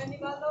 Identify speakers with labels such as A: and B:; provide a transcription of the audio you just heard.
A: धन्यवाद